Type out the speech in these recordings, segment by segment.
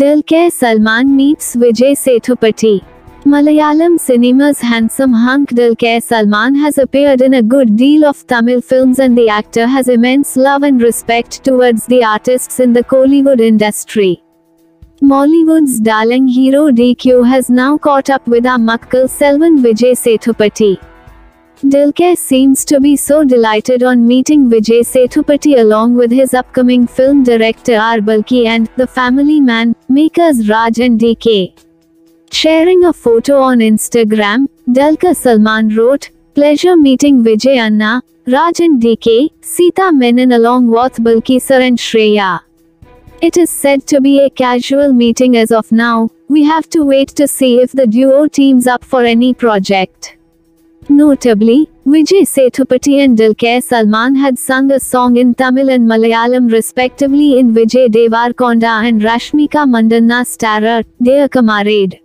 Dulquer Salmaan meets Vijay Sethupathi. Malayalam cinema's handsome hunk Dulquer Salmaan has appeared in a good deal of Tamil films and the actor has immense love and respect towards the artists in the Kollywood industry. Mollywood's darling hero DQ has now caught up with our Makkal Selvan Vijay Sethupathi. Dulquer seems to be so delighted on meeting Vijay Sethupathi along with his upcoming film director R. Balki and The Family Man, makers Raj and DK. Sharing a photo on Instagram, Dulquer Salmaan wrote, Pleasure meeting Vijay Anna, Raj and DK, Sita Menon along with Balki sir and Shreya. It is said to be a casual meeting as of now, we have to wait to see if the duo teams up for any project. Notably, Vijay Sethupathi and Dulquer Salmaan had sung a song in Tamil and Malayalam respectively in Vijay Devarkonda and Rashmika Mandanna starrer, Dear Kamarade.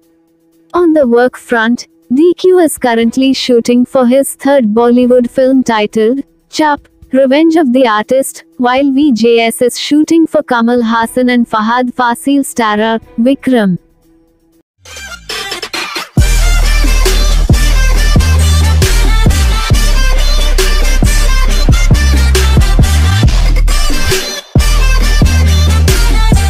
On the work front, DQ is currently shooting for his third Bollywood film titled, Chup, Revenge of the Artist, while VJS is shooting for Kamal Haasan and Fahadh Faasil starrer, Vikram.